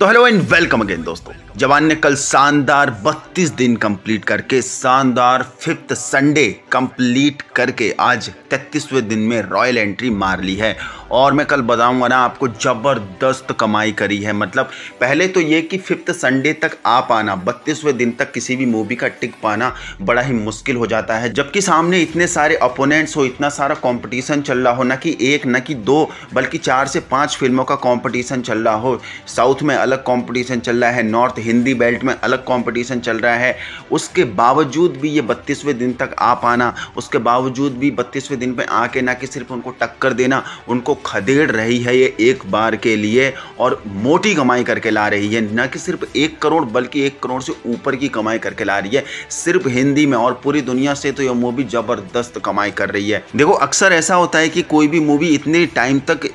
तो hello and welcome again दोस्तों। जवान ने कल शानदार 32 दिन कंप्लीट करके, शानदार फिफ्थ संडे कंप्लीट करके आज 33वें दिन में रॉयल एंट्री मार ली है। और मैं कल बताऊँगा ना, आपको ज़बरदस्त कमाई करी है। मतलब पहले तो ये कि फिफ्थ संडे तक आ पाना, बत्तीसवें दिन तक किसी भी मूवी का टिक पाना बड़ा ही मुश्किल हो जाता है। जबकि सामने इतने सारे अपोनेंट्स हो, इतना सारा कॉम्पिटिशन चल रहा हो, ना कि एक, न कि दो, बल्कि चार से पाँच फ़िल्मों का कॉम्पिटिशन चल रहा हो। साउथ में अलग कॉम्पिटिशन चल रहा है नॉर्थ हिंदी बेल्ट में अलग कॉम्पिटिशन चल रहा है। उसके बावजूद भी ये बत्तीसवें दिन तक आ पाना, उसके बावजूद भी बत्तीसवें दिन पे आके ना कि सिर्फ़ उनको टक्कर देना, उनको खदेड़ रही है ये एक बार के लिए और मोटी कमाई करके ला रही है। न कि सिर्फ़ एक करोड़, बल्कि एक करोड़ से ऊपर की कमाई करके ला रही है। सिर्फ़ हिंदी में और पूरी दुनिया से तो यह मूवी ज़बरदस्त कमाई कर रही है। देखो, अक्सर ऐसा होता है कि कोई भी मूवी इतने टाइम तक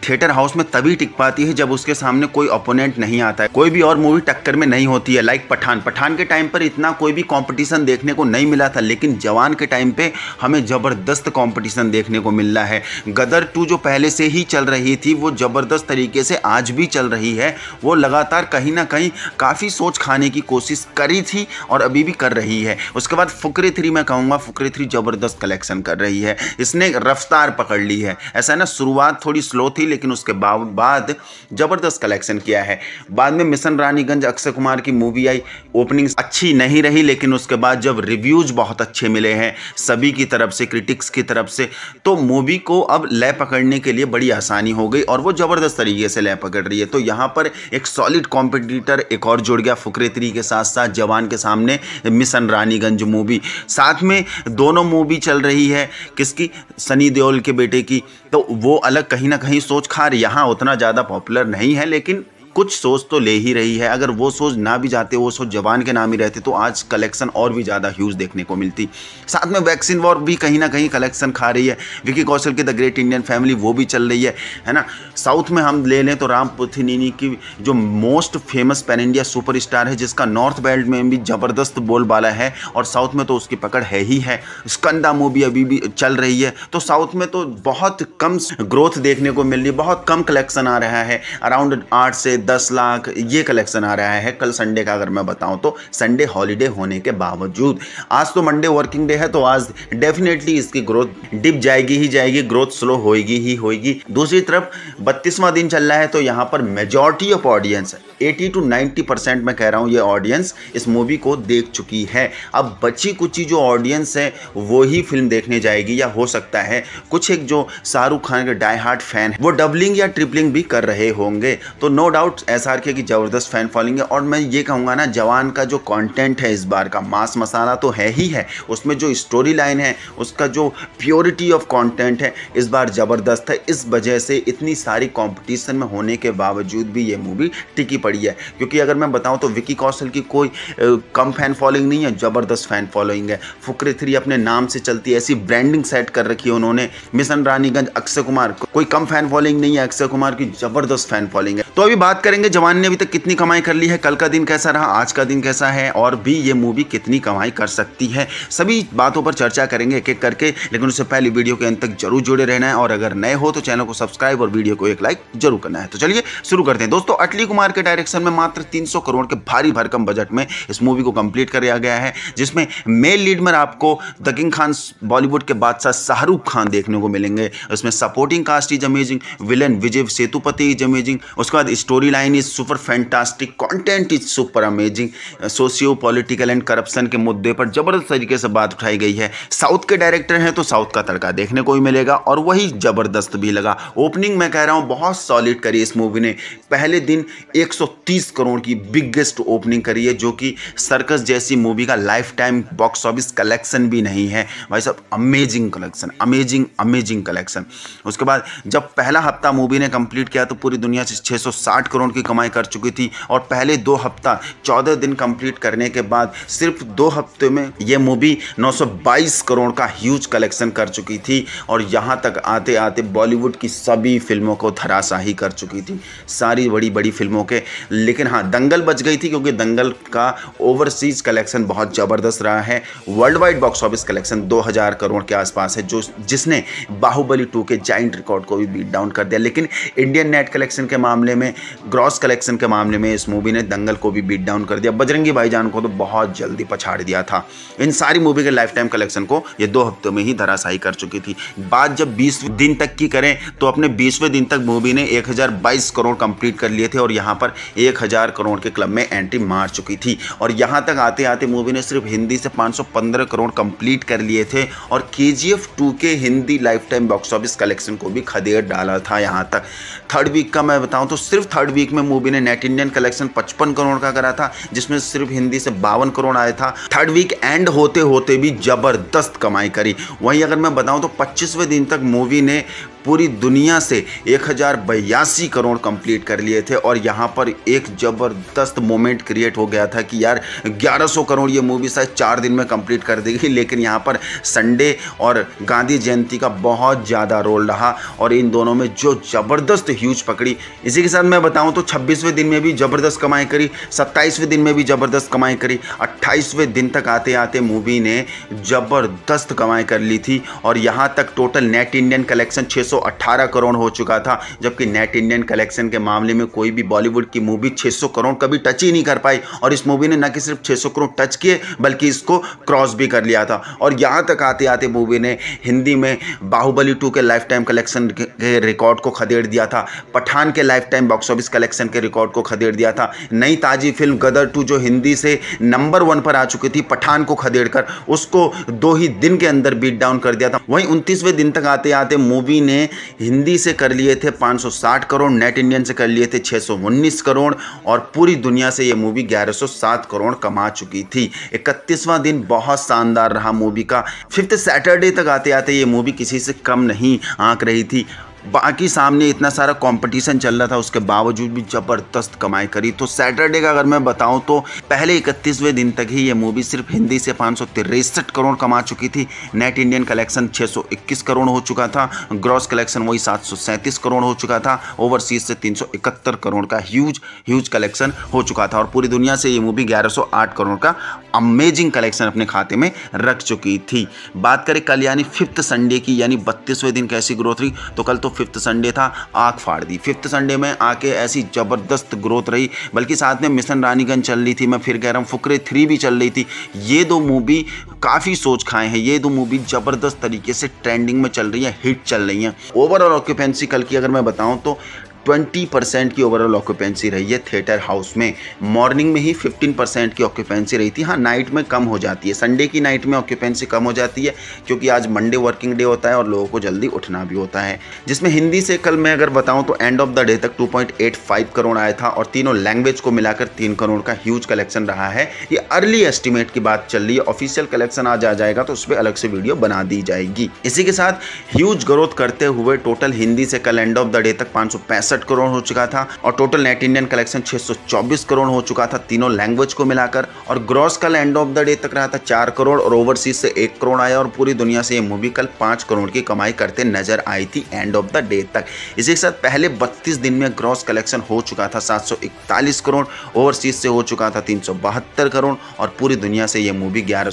थिएटर हाउस में तभी टिक पाती है जब उसके सामने कोई अपोनेंट नहीं आता है। कोई भी और मूवी टक्कर में नहीं होती है। लाइक पठान। पठान के टाइम पर इतना कोई भी कॉम्पिटिशन देखने को नहीं मिला था, लेकिन जवान के टाइम पे हमें ज़बरदस्त कॉम्पिटिशन देखने को मिल रहा है। गदर टू जो पहले से ही चल रही थी, वो ज़बरदस्त तरीके से आज भी चल रही है। वो लगातार कहीं ना कहीं काफ़ी सोच खाने की कोशिश करी थी और अभी भी कर रही है। उसके बाद फुकरे थ्री मैं कहूँगा, फुकरे थ्री ज़बरदस्त कलेक्शन कर रही है। इसने रफ्तार पकड़ ली है। ऐसा ना शुरुआत थोड़ी स्लो थी, लेकिन उसके बाद ज़बरदस्त कलेक्शन किया है। बाद में मिशन रानीगंज अक्षय कुमार की मूवी आई, ओपनिंग अच्छी नहीं रही, लेकिन उसके बाद जब रिव्यूज़ बहुत अच्छे मिले हैं, सभी की तरफ़ से, क्रिटिक्स की तरफ़ से तो मूवी को अब लय पकड़ने के लिए बड़ी आसानी हो गई और वो ज़बरदस्त तरीके से लय पकड़ रही है। तो यहाँ पर एक सॉलिड कॉम्पिटिटर एक और जुड़ गया फुकरेतरी के साथ साथ जवान के सामने मिशन रानीगंज मूवी साथ में दोनों मूवी चल रही है। किसकी? सनी देओल के बेटे की। तो वो अलग कहीं ना कहीं सोच खार यहाँ उतना ज़्यादा पॉपुलर नहीं है, लेकिन कुछ सोच तो ले ही रही है। अगर वो सोच ना भी जाते, वो सोच जवान के नाम ही रहते तो आज कलेक्शन और भी ज़्यादा ह्यूज देखने को मिलती। साथ में वैक्सीन वॉर भी कहीं ना कहीं कलेक्शन खा रही है। विकी कौशल की द ग्रेट इंडियन फैमिली वो भी चल रही है है ना? साउथ में हम ले लें तो राम पुथिनी की जो most famous pan India super है, जिसका नॉर्थ बेल्ट में भी ज़बरदस्त बोलबाला है, और साउथ में तो उसकी पकड़ है ही है। स्कंदा मूवी अभी भी चल रही है तो साउथ में तो बहुत कम ग्रोथ देखने को मिल रही है, बहुत कम कलेक्शन आ रहा है। अराउंड आठ से दस लाख, ये कलेक्शन आ रहा है। कल संडे का अगर मैं बताऊँ तो संडे हॉलीडे होने के बावजूद। आज तो मंडे वर्किंग डे है तो आज डेफिनेटली इसकी ग्रोथ डिप जाएगी ही जाएगी ग्रोथ स्लो होगी ही होगी दूसरी तरफ़ बत्तीसवां दिन चल रहा है तो यहाँ पर majority of audience 80 to 90 percent मैं कह रहा हूँ, ये ऑडियंस इस मूवी को देख चुकी है। अब बची कुची जो ऑडियंस है, वो ही फ़िल्म देखने जाएगी, या हो सकता है कुछ एक जो शाहरुख खान के डाई हार्ट फ़ैन है, वो डबलिंग या ट्रिपलिंग भी कर रहे होंगे। तो नो डाउट एस आर के ज़बरदस्त फ़ैन फॉलोइंग है। और मैं ये कहूँगा ना, जवान का जो कॉन्टेंट है इस बार का मास मसाला तो है ही है। उसमें जो स्टोरी लाइन है, उसका जो प्योरिटी ऑफ़ कॉन्टेंट है, इस बार ज़बरदस्त है। इस वजह से इतनी सारी कॉम्पिटिशन में होने के बावजूद भी ये मूवी टिकी पड़ी है। क्योंकि अगर मैं बताऊँ तो विकी कौशल की कोई कम फ़ैन फॉलोइंग नहीं है, ज़बरदस्त फ़ैन फॉलोइंग है। फुकरे थ्री अपने नाम से चलती ऐसी ब्रांडिंग सेट कर रखी है उन्होंने। मिशन रानीगंज अक्षय कुमार, कोई कम फ़ैन फॉलोइंग नहीं है अक्षय कुमार की, ज़बरदस्त फ़ैन फॉलोइंग है। तो अभी बात करेंगे, जवान ने अभी तक कितनी कमाई कर ली है, कल का दिन कैसा रहा, आज का दिन कैसा है, और भी ये मूवी कितनी कमाई कर सकती है, सभी बातों पर चर्चा करेंगे एक एक करके, लेकिन उससे पहले वीडियो के अंत तक ज़रूर जुड़े रहना है, और अगर नए हो तो चैनल को सब्सक्राइब और वीडियो को एक लाइक ज़रूर करना है। तो चलिए, शुरू करते हैं। दोस्तों, अटली कुमार के डायरेक्शन में मात्र तीन करोड़ के भारी भरकम बजट में इस मूवी को कंप्लीट किया गया है, जिसमें मेल लीड में आपको द किंग खान बॉलीवुड के बादशाह शाहरुख खान देखने को मिलेंगे। उसमें supporting cast is amazing villain Vijay Sethupathi is amazing उसके बाद story line is super fantastic content is super amazing socio political and corruption के मुद्दे पर ज़बरदस्त तरीके से बात उठाई गई है। साउथ के डायरेक्टर हैं तो साउथ का तड़का देखने को ही मिलेगा और वही ज़बरदस्त भी लगा। ओपनिंग मैं कह रहा हूँ, बहुत सॉलिड करी इस मूवी ने। पहले दिन 130 करोड़ की बिगेस्ट ओपनिंग करी है, जो कि सर्कस जैसी मूवी का life time box office collection भी नहीं है। भाई साहब amazing collection amazing amazing collection उसके बाद जब पहला हफ़्ता मूवी ने कंप्लीट किया तो पूरी दुनिया से 660 करोड़ की कमाई कर चुकी थी और पहले दो हफ़्ता चौदह दिन कंप्लीट करने के बाद सिर्फ़ दो हफ़्ते में ये मूवी 922 करोड़ का ह्यूज कलेक्शन कर चुकी थी और यहाँ तक आते आते बॉलीवुड की सभी फ़िल्मों को धराशाही कर चुकी थी, सारी बड़ी बड़ी फ़िल्मों के। लेकिन हाँ दंगल बच गई थी क्योंकि दंगल का ओवरसीज कलेक्शन बहुत ज़बरदस्त रहा है। World wide box office collection 2000 crore के आसपास है, जो जिसने बाहुबली टू के जाइंट रिकॉर्ड को भी बीट डाउन कर दिया। लेकिन इंडियन नेट कलेक्शन के मामले में ग्रॉस कलेक्शन के मामले में इस मूवी ने दंगल को भी बीट डाउन कर दिया। बजरंगी भाईजान को तो बहुत जल्दी पछाड़ दिया था। इन सारी मूवी के लाइफ टाइम कलेक्शन को ये दो हफ्तों में ही धराशाही कर चुकी थी। बात जब बीस दिन तक की करें तो अपने बीसवें दिन तक मूवी ने एक हज़ार बाईस करोड़ कंप्लीट कर लिए थे और यहाँ पर एक हज़ार करोड़ के क्लब में एंट्री मार चुकी थी। और यहाँ तक आते आते मूवी ने सिर्फ़ हिंदी से 515 करोड़ कंप्लीट कर लिए थे और के जी के Hindi life time box office collection को भी खदेड़ डाला था यहाँ तक। थर्ड वीक का मैं बताऊँ तो सिर्फ़ थर्ड वीक में मूवी ने नेट इंडियन कलेक्शन पचपन करोड़ का करा था, जिसमें सिर्फ़ हिंदी से बावन करोड़ आया था। थर्ड वीक एंड होते होते भी ज़बरदस्त कमाई करी। वहीं अगर मैं बताऊँ तो पच्चीसवें दिन तक मूवी ने पूरी दुनिया से एक करोड़ कंप्लीट कर लिए थे और यहाँ पर एक ज़बरदस्त मोमेंट क्रिएट हो गया था कि यार 1100 करोड़ ये मूवी शायद चार दिन में कंप्लीट कर देगी, लेकिन यहाँ पर संडे और गांधी जयंती का बहुत ज़्यादा रोल रहा और इन दोनों में जो ज़बरदस्त ह्यूज पकड़ी, इसी के साथ मैं बताऊँ तो छब्बीसवें दिन में भी ज़बरदस्त कमाई करी, सत्ताईसवें दिन में भी ज़बरदस्त कमाई करी। अट्ठाईसवें दिन तक आते आते मूवी ने ज़बरदस्त कमाई कर ली थी और यहाँ तक टोटल नेट इंडियन कलेक्शन छः 618 करोड़ हो चुका था, जबकि नेट इंडियन कलेक्शन के मामले में कोई भी बॉलीवुड की मूवी 600 करोड़ कभी टच ही नहीं कर पाई और इस मूवी ने न कि सिर्फ़ 600 करोड़ टच किए, बल्कि इसको क्रॉस भी कर लिया था। और यहाँ तक आते आते मूवी ने हिंदी में बाहुबली टू के लाइफ टाइम कलेक्शन के रिकॉर्ड को खदेड़ दिया था। पठान के life time box office collection के रिकॉर्ड को खदेड़ दिया था। नई ताजी फ़िल्म गदर टू जो हिंदी से नंबर वन पर आ चुकी थी, पठान को खदेड़ कर उसको दो ही दिन के अंदर बीट डाउन कर दिया था। वहीं उनतीसवें दिन तक आते आते मूवी ने हिंदी से कर लिए थे 560 करोड़ नेट इंडियन से कर लिए थे 619 करोड़ और पूरी दुनिया से ये मूवी 1107 करोड़ कमा चुकी थी। इकतीसवां दिन बहुत शानदार रहा मूवी का। फिफ्थ सैटरडे तक आते आते ये मूवी किसी से कम नहीं आंक रही थी। बाकी सामने इतना सारा कंपटीशन चल रहा था, उसके बावजूद भी ज़बरदस्त कमाई करी। तो सैटरडे का अगर मैं बताऊँ तो पहले इकतीसवें दिन तक ही ये मूवी सिर्फ़ हिंदी से पाँच करोड़ कमा चुकी थी। नेट इंडियन कलेक्शन 621 करोड़ हो चुका था। ग्रॉस कलेक्शन वही सात सौ सैंतीस करोड़ हो चुका था। ओवरसीज से तीन सौ इकहत्तर करोड़ का ह्यूज ह्यूज कलेक्शन हो चुका था। और पूरी दुनिया से ये मूवी ग्यारह करोड़ का अमेजिंग कलेक्शन अपने खाते में रख चुकी थी। बात करें कल यानी फिफ्थ संडे की, यानी बत्तीसवें दिन कैसी ग्रोथ रही तो कल तो फिफ्थ संडे था, आँख फाड़ दी। फिफ्थ संडे में आके ऐसी ज़बरदस्त ग्रोथ रही, बल्कि साथ में मिशन रानीगंज चल रही थी, मैं फिर कह रहा हूँ, फुकरे थ्री भी चल रही थी। ये दो मूवी काफ़ी सोच खाए हैं। ये दो मूवी ज़बरदस्त तरीके से ट्रेंडिंग में चल रही है हिट चल रही हैं। ओवरऑल ऑक्यूपेंसी कल की अगर मैं बताऊँ तो ट्वेंटी परसेंट की ओवरऑल ऑक्यूपेंसी रही है थिएटर हाउस में। मॉर्निंग में ही फिफ्टीन परसेंट की ऑक्यूपेंसी रही थी। हाँ नाइट में कम हो जाती है। संडे की नाइट में ऑक्यूपेंसी कम हो जाती है, क्योंकि आज मंडे वर्किंग डे होता है और लोगों को जल्दी उठना भी होता है। जिसमें हिंदी से कल मैं अगर बताऊँ तो एंड ऑफ़ द डे तक टू करोड़ आया था और तीनों लैंग्वेज को मिलाकर तीन करोड़ का ह्यूज कलेक्शन रहा है। ये अर्ली एस्टिमेट की बात चल रही है। ऑफिशियल कलेक्शन आज आ जाएगा तो उस पर अलग से वीडियो बना दी जाएगी। इसी के साथ ह्यूज ग्रोथ करते हुए टोटल हिंदी से कल एंड ऑफ़ द डे तक पाँच पैंसठ करोड़ हो चुका था और total net Indian collection 624 crore हो चुका था, तीनों लैंग्वेज को मिलाकर। और ग्रॉस कल एंड ऑफ़ द डे तक रहा था चार करोड़ और ओवरसीज से एक करोड़ आया और पूरी दुनिया से ये मूवी कल पाँच करोड़ की कमाई करते नज़र आई थी एंड ऑफ़ द डे तक। इसी के साथ पहले बत्तीस दिन में ग्रॉस कलेक्शन हो चुका था सात करोड़ ओवरसीज से हो चुका था तीन करोड़ और पूरी दुनिया से ये मूवी ग्यारह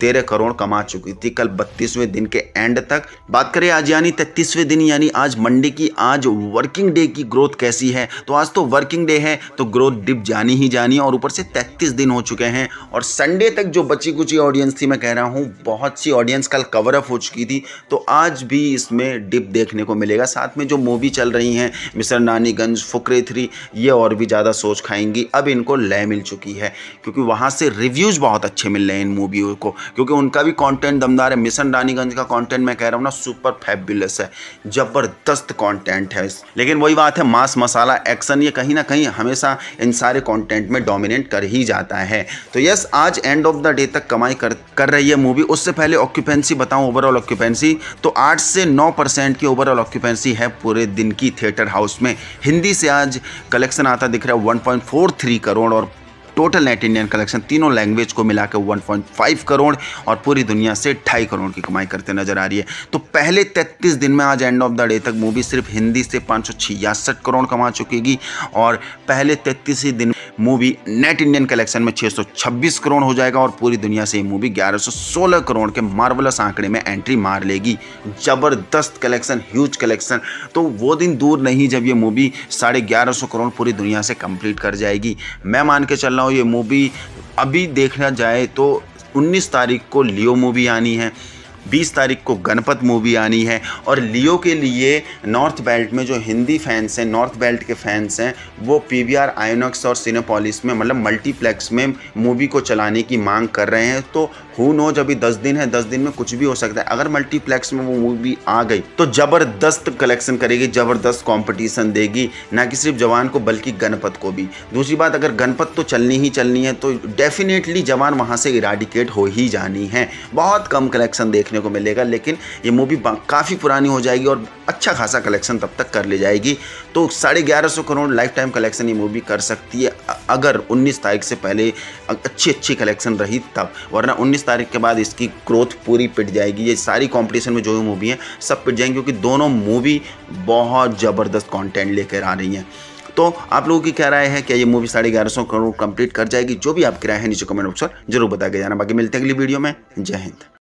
तेरह करोड़ कमा चुकी थी। कल बत्तीसवें दिन के एंड तक। बात करें आज यानी तैतीसवें दिन, यानी आज मंडे की, आज वर्किंग डे की ग्रोथ कैसी है? तो आज तो वर्किंग डे है तो ग्रोथ डिप जानी ही जानी और ऊपर से तैतीस दिन हो चुके हैं और संडे तक जो बची कुची ऑडियंस थी, मैं कह रहा हूँ, बहुत सी ऑडियंस कल कवर अप हो चुकी थी। तो आज भी इसमें डिप देखने को मिलेगा। साथ में जो मूवी चल रही हैं मिसर नानीगंज, फुकरे थ्री, ये और भी ज़्यादा सोच खाएँगी। अब इनको लय मिल चुकी है, क्योंकि वहाँ से रिव्यूज़ बहुत अच्छे मिल रहे हैं इन मूवियों को। क्योंकि उनका भी कंटेंट दमदार है। मिशन रानीगंज का कंटेंट मैं कह रहा हूँ ना सुपर फैबुलस है। ज़बरदस्त कंटेंट है। लेकिन वही बात है मास मसाला एक्शन ये कहीं ना कहीं हमेशा इन सारे कंटेंट में डोमिनेट कर ही जाता है। तो यस आज एंड ऑफ़ द डे तक कमाई कर कर रही है मूवी उससे पहले ऑक्यूपेंसी बताऊँ ओवरऑल ऑक्यूपेंसी तो आठ से नौ परसेंट की ओवरऑल ऑक्यूपेंसी है पूरे दिन की थिएटर हाउस में। हिंदी से आज कलेक्शन आता दिख रहा है वन करोड़ और टोटल नेट इंडियन कलेक्शन तीनों लैंग्वेज को मिलाकर 1.5 करोड़ और पूरी दुनिया से ढाई करोड़ की कमाई करते नज़र आ रही है। तो पहले 33 दिन में आज एंड ऑफ़ द डे तक मूवी सिर्फ़ हिंदी से पाँच करोड़ कमा चुकेगी और पहले तैतीस ही दिन मूवी नेट इंडियन कलेक्शन में 626 करोड़ हो जाएगा और पूरी दुनिया से ये मूवी 1116 करोड़ के मार्वलस आंकड़े में एंट्री मार लेगी। ज़बरदस्त कलेक्शन, ह्यूज कलेक्शन। तो वो दिन दूर नहीं जब ये मूवी साढ़े ग्यारह करोड़ पूरी दुनिया से कंप्लीट कर जाएगी। मैं मान के चल रहा हूँ, ये मूवी अभी देखना जाए तो 19 तारीख को लियो मूवी आनी है। 20 तारीख को गणपत मूवी आनी है और लियो के लिए नॉर्थ बेल्ट में जो हिंदी फैंस हैं, नॉर्थ बेल्ट के फैंस हैं, वो पी वी आर, आयोनक्स और सिनेपोलिस में मतलब मल्टीप्लेक्स में मूवी को चलाने की मांग कर रहे हैं। तो हु नोज़ अभी दस दिन है, दस दिन में कुछ भी हो सकता है। अगर मल्टीप्लेक्स में वो मूवी आ गई तो ज़बरदस्त कलेक्शन करेगी, ज़बरदस्त कॉम्पिटिशन देगी, ना कि सिर्फ़ जवान को, बल्कि गणपत को भी। दूसरी बात, अगर गणपत तो चलनी ही चलनी है तो डेफिनेटली जवान वहाँ से इराडिकेट हो ही जानी है। बहुत कम कलेक्शन देखने को मिलेगा, लेकिन ये मूवी काफ़ी पुरानी हो जाएगी और अच्छा खासा कलेक्शन तब तक कर ले जाएगी। तो साढ़े ग्यारह सौ करोड़ लाइफ टाइम कलेक्शन ये मूवी कर सकती है अगर 19 तारीख से पहले अच्छी अच्छी कलेक्शन रही तब, वरना 19 तारीख के बाद इसकी ग्रोथ पूरी पिट जाएगी। ये सारी कॉम्पिटिशन में जो मूवी हैं, सब पिट जाएँगी क्योंकि दोनों मूवी बहुत ज़बरदस्त कॉन्टेंट लेकर आ रही हैं। तो आप लोगों की क्या राय है? क्या ये मूवी साढ़े ग्यारह सौ करोड़ कंप्लीट कर जाएगी? जो भी आपकी राय है, नीचे कमेंट बॉक्स पर ज़रूर बता के जाना। बाकी मिलते हैं अगली वीडियो में। जय हिंद।